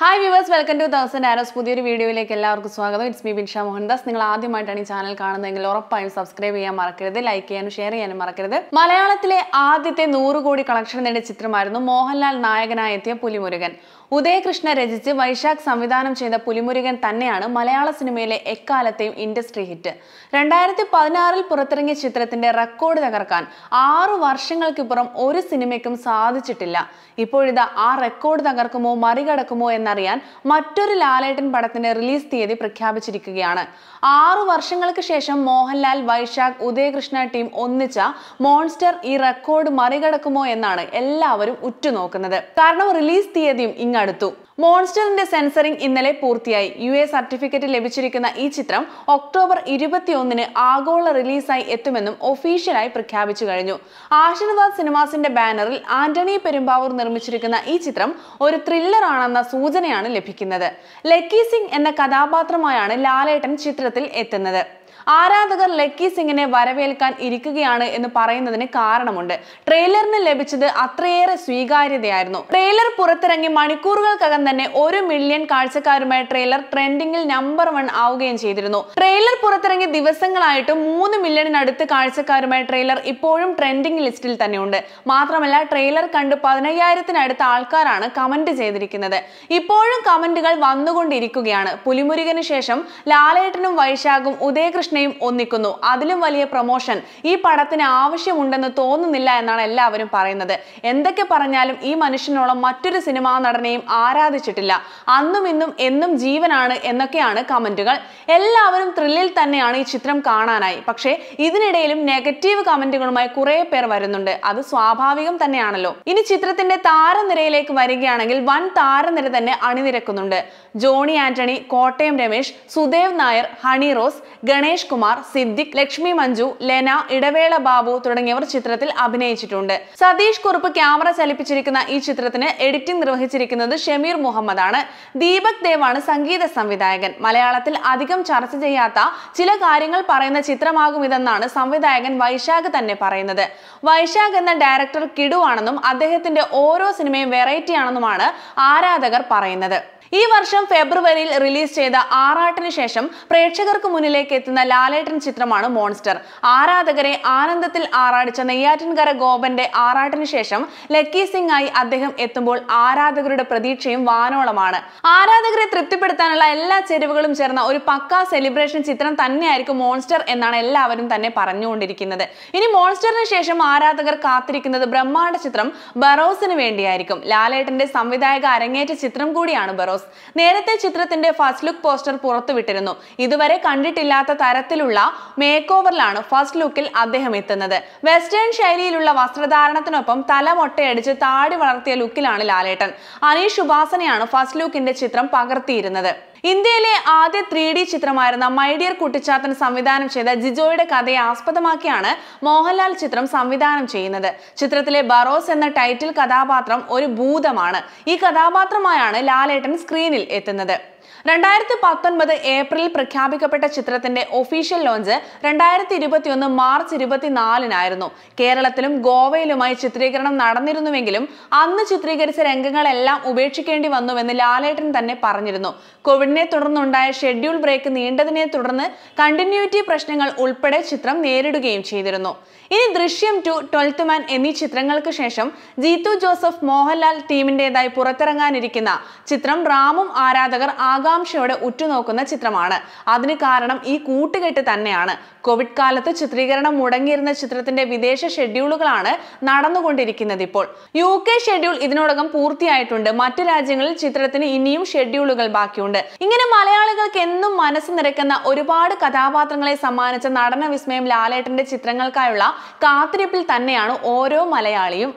Hi viewers welcome to thousand arrows പുതിയൊരു വീഡിയോയിലേക്ക് എല്ലാവർക്കും സ്വാഗതം. ഇറ്റ്സ് മീ ബിൻഷ മോഹൻദാസ് നിങ്ങൾ ആദ്യമായിട്ടാണ് ഈ ചാനൽ കാണുന്നതെങ്കിൽ ഉറപ്പായും സബ്സ്ക്രൈബ് ചെയ്യാൻ മറക്കരുത് ലൈക്ക് ചെയ്യാനും ഷെയർ ചെയ്യാനും മറക്കരുത്. മലയാളത്തിലെ ആദ്യത്തെ നൂറ് കോടി കളക്ഷൻ നേടിയ ചിത്രമായിരുന്നു മോഹൻലാൽ നായകനായ എത്തിയ പുലിമുരുകൻ. ഉദയകൃഷ്ണ രചിച്ച് വൈശാഖ് സംവിധാനം ചെയ്ത പുലിമുരുകൻ തന്നെയാണ് മലയാള സിനിമയിലെ എക്കാലത്തെയും ഇൻഡസ്ട്രി ഹിറ്റ് രണ്ടായിരത്തി പതിനാറിൽ പുറത്തിറങ്ങിയ ചിത്രത്തിന്റെ റെക്കോർഡ് തകർക്കാൻ ആറു വർഷങ്ങൾക്കിപ്പുറം ഒരു സിനിമയ്ക്കും സാധിച്ചിട്ടില്ല. ഇപ്പോഴിതാ ആ റെക്കോർഡ് തകർക്കുമോ മറികടക്കുമോ എന്നറിയാൻ മറ്റൊരു ലാലേട്ടൻ പടത്തിന്റെ റിലീസ് തീയതി പ്രഖ്യാപിച്ചിരിക്കുകയാണ്. ആറു വർഷങ്ങൾക്ക് ശേഷം മോഹൻലാൽ വൈശാഖ് ഉദയകൃഷ്ണ ടീം ഒന്നിച്ച മോൺസ്റ്റർ ഈ റെക്കോർഡ് മറികടക്കുമോ എന്നാണ് എല്ലാവരും ഉറ്റുനോക്കുന്നത്. കാരണം റിലീസ് തീയതിയും ഇങ്ങടുത്തു. മോൺസ്റ്ററിന്റെ സെൻസറിംഗ് ഇന്നലെ പൂർത്തിയായി. യു എ സർട്ടിഫിക്കറ്റ് ലഭിച്ചിരിക്കുന്ന ഈ ചിത്രം ഒക്ടോബർ ഇരുപത്തിയൊന്നിന് ആഗോള റിലീസായി എത്തുമെന്നും ഒഫീഷ്യലായി പ്രഖ്യാപിച്ചു കഴിഞ്ഞു. ആശീർവാദ് സിനിമാസിന്റെ ബാനറിൽ ആന്റണി പെരുമ്പാവൂർ നിർമ്മിച്ചിരിക്കുന്ന ഈ ചിത്രം ഒരു ത്രില്ലർ ആണെന്ന സൂചനയാണ് ലഭിക്കുന്നത്. ലക്കി സിംഗ് എന്ന കഥാപാത്രമായാണ് ലാലേട്ടൻ ചിത്രത്തിൽ എത്തുന്നത്. ആരാധകർ ലക്കി സിംഗിനെ വരവേൽക്കാൻ ഇരിക്കുകയാണ് എന്ന് പറയുന്നതിന് കാരണമുണ്ട്. ട്രെയിലറിന് ലഭിച്ചത് അത്രയേറെ സ്വീകാര്യതയായിരുന്നു. ട്രെയിലർ പുറത്തിറങ്ങി മണിക്കൂറുകൾക്കകം തന്നെ ഒരു മില്യൺ കാഴ്ചക്കാരുമായ ട്രെയിലർ ട്രെൻഡിങ്ങിൽ നമ്പർ വൺ ആവുകയും ചെയ്തിരുന്നു. ട്രെയിലർ പുറത്തിറങ്ങി ദിവസങ്ങളായിട്ട് മൂന്ന് മില്യണിനടുത്ത് കാഴ്ചക്കാരുമായ ട്രെയിലർ ഇപ്പോഴും ട്രെൻഡിംഗ് ലിസ്റ്റിൽ തന്നെയുണ്ട്. മാത്രമല്ല ട്രെയിലർ കണ്ട് പതിനയ്യായിരത്തിനടുത്ത ആൾക്കാരാണ് കമന്റ് ചെയ്തിരിക്കുന്നത്. ഇപ്പോഴും കമന്റുകൾ വന്നുകൊണ്ടിരിക്കുകയാണ്. പുലിമുരുകന് ശേഷം ലാലേട്ടനും വൈശാഖും ഉദയകൃഷ്ണയും ഒന്നിക്കുന്നു. അതിലും വലിയ പ്രൊമോഷൻ ഈ പടത്തിന് ആവശ്യമുണ്ടെന്ന് തോന്നുന്നില്ല എന്നാണ് എല്ലാവരും പറയുന്നത്. എന്തൊക്കെ പറഞ്ഞാലും ഈ മനുഷ്യനോളം മറ്റൊരു സിനിമാ നടനെയും ആരാധിച്ചിട്ടില്ല. അന്നും ഇന്നും എന്നും ജീവനാണ് എന്നൊക്കെയാണ് കമന്റുകൾ. എല്ലാവരും ത്രില്ലിൽ തന്നെയാണ് ഈ ചിത്രം കാണാനായി. പക്ഷേ ഇതിനിടയിലും നെഗറ്റീവ് കമന്റുകളുമായി കുറെ പേർ വരുന്നുണ്ട്. അത് സ്വാഭാവികം തന്നെയാണല്ലോ. ഇനി ചിത്രത്തിന്റെ താരനിരയിലേക്ക് വരികയാണെങ്കിൽ വൻ താരനിര തന്നെ അണിനിരക്കുന്നുണ്ട്. ജോണി ആന്റണി കോട്ടയം രമേശ് സുദേവ് നായർ ഹണി റോസ് ഗണേഷ് കുമാർ സിദ്ദിഖ് ലക്ഷ്മി മഞ്ജു ലെന ഇടവേള ബാബു തുടങ്ങിയവർ ചിത്രത്തിൽ അഭിനയിച്ചിട്ടുണ്ട്. സതീഷ് കുറുപ്പ് ക്യാമറ ചലിപ്പിച്ചിരിക്കുന്ന ഈ ചിത്രത്തിന് എഡിറ്റിംഗ് നിർവഹിച്ചിരിക്കുന്നത് ഷമീർ മുഹമ്മദ് ആണ് ദീപക് ദേവാണ് സംഗീത സംവിധായകൻ. മലയാളത്തിൽ അധികം ചർച്ച ചെയ്യാത്ത ചില കാര്യങ്ങൾ പറയുന്ന ചിത്രമാകും ഇതെന്നാണ് സംവിധായകൻ വൈശാഖ് തന്നെ പറയുന്നത്. വൈശാഖ് എന്ന ഡയറക്ടർ കിടുവാണെന്നും അദ്ദേഹത്തിന്റെ ഓരോ സിനിമയും വെറൈറ്റി ആണെന്നുമാണ് ആരാധകർ പറയുന്നത്. ഈ വർഷം ഫെബ്രുവരിയിൽ റിലീസ് ചെയ്ത ആറാട്ടിന് ശേഷം പ്രേക്ഷകർക്ക് മുന്നിലേക്ക് എത്തുന്ന ലാലേട്ടൻ ചിത്രമാണ് മോൺസ്റ്റർ. ആരാധകരെ ആനന്ദത്തിൽ ആറാടിച്ച നെയ്യാറ്റിൻകര ഗോപന്റെ ആറാട്ടിന് ശേഷം ലക്കി സിംഗ് ആയി അദ്ദേഹം എത്തുമ്പോൾ ആരാധകരുടെ പ്രതീക്ഷയും വാനോളമാണ്. ആരാധകരെ തൃപ്തിപ്പെടുത്താനുള്ള എല്ലാ ചെരുവുകളും ചേർന്ന ഒരു പക്കാ സെലിബ്രേഷൻ ചിത്രം തന്നെയായിരിക്കും മോൺസ്റ്റർ എന്നാണ് എല്ലാവരും തന്നെ പറഞ്ഞുകൊണ്ടിരിക്കുന്നത്. ഇനി മോൺസ്റ്ററിന് ശേഷം ആരാധകർ കാത്തിരിക്കുന്നത് ബ്രഹ്മാണ്ഡ ചിത്രം ബറോസിന് വേണ്ടിയായിരിക്കും. ലാലേട്ടന്റെ സംവിധായക അരങ്ങേറ്റ ചിത്രം കൂടിയാണ് ബറോസ്. നേരത്തെ ചിത്രത്തിന്റെ ഫസ്റ്റ് ലുക്ക് പോസ്റ്റർ പുറത്തുവിട്ടിരുന്നു. ഇതുവരെ കണ്ടിട്ടില്ലാത്ത തരത്തിലുള്ള മേക്ക് ഓവറിലാണ് ഫസ്റ്റ് ലുക്കിൽ അദ്ദേഹം എത്തുന്നത്. വെസ്റ്റേൺ ശൈലിയിലുള്ള വസ്ത്രധാരണത്തിനൊപ്പം തല മൊട്ടയടിച്ച് താടി വളർത്തിയ ലുക്കിലാണ് ലാലേട്ടൻ. അനീഷ് ഉപാസനയാണ് ഫസ്റ്റ് ലുക്കിന്റെ ചിത്രം പകർത്തിയിരുന്നത്. ഇന്ത്യയിലെ ആദ്യ ത്രീ ഡി ചിത്രമായിരുന്ന മൈഡിയർ കുട്ടിച്ചാത്തൻ സംവിധാനം ചെയ്ത ജിജോയുടെ കഥയെ ആസ്പദമാക്കിയാണ് മോഹൻലാൽ ചിത്രം സംവിധാനം ചെയ്യുന്നത്. ചിത്രത്തിലെ ബറോസ് എന്ന ടൈറ്റിൽ കഥാപാത്രം ഒരു ഭൂതമാണ്. ഈ കഥാപാത്രമായാണ് ലാലേട്ടൻ സ്ക്രീനിൽ എത്തുന്നത്. രണ്ടായിരത്തി പത്തൊൻപത് ഏപ്രിലിൽ പ്രഖ്യാപിക്കപ്പെട്ട ചിത്രത്തിന്റെ ഒഫീഷ്യൽ ലോഞ്ച് രണ്ടായിരത്തി ഇരുപത്തിയൊന്ന് മാർച്ച് ഇരുപത്തിനാലിനായിരുന്നു. കേരളത്തിലും ഗോവയിലുമായി ചിത്രീകരണം നടന്നിരുന്നുവെങ്കിലും അന്ന് ചിത്രീകരിച്ച രംഗങ്ങളെല്ലാം ഉപേക്ഷിക്കേണ്ടി വന്നുവെന്ന് ലാലേട്ടൻ തന്നെ പറഞ്ഞിരുന്നു. കോവിഡിനെ തുടർന്നുണ്ടായ ഷെഡ്യൂൾ ബ്രേക്ക് നീണ്ടതിനെ തുടർന്ന് കണ്ടിന്യൂറ്റി പ്രശ്നങ്ങൾ ഉൾപ്പെടെ ചിത്രം നേരിടുകയും ചെയ്തിരുന്നു. ഇനി ദൃശ്യം ടു ട്വൽത്ത് മാൻ എന്നീ ചിത്രങ്ങൾക്ക് ശേഷം ജീത്തു ജോസഫ് മോഹൻലാൽ ടീമിന്റേതായി പുറത്തിറങ്ങാനിരിക്കുന്ന ചിത്രം റാമും ആരാധകർ ആകാംക്ഷയോടെ ഉറ്റുനോക്കുന്ന ചിത്രമാണ്. അതിന് കാരണം ഈ കൂട്ടുകെട്ട് തന്നെയാണ്. കോവിഡ് കാലത്ത് ചിത്രീകരണം മുടങ്ങിയിരുന്ന ചിത്രത്തിന്റെ വിദേശ ഷെഡ്യൂളുകളാണ് നടന്നുകൊണ്ടിരിക്കുന്നത് ഇപ്പോൾ. യു കെ ഷെഡ്യൂൾ ഇതിനോടകം പൂർത്തിയായിട്ടുണ്ട്. മറ്റു രാജ്യങ്ങളിൽ ചിത്രത്തിന് ഇനിയും ഷെഡ്യൂളുകൾ ബാക്കിയുണ്ട്. ഇങ്ങനെ മലയാളികൾക്ക് എന്നും മനസ്സ് നിറയ്ക്കുന്ന ഒരുപാട് കഥാപാത്രങ്ങളെ സമ്മാനിച്ച നടന വിസ്മയം ലാലേട്ടന്റെ ചിത്രങ്ങൾക്കായുള്ള കാത്തിരിപ്പിൽ തന്നെയാണ് ഓരോ മലയാളിയും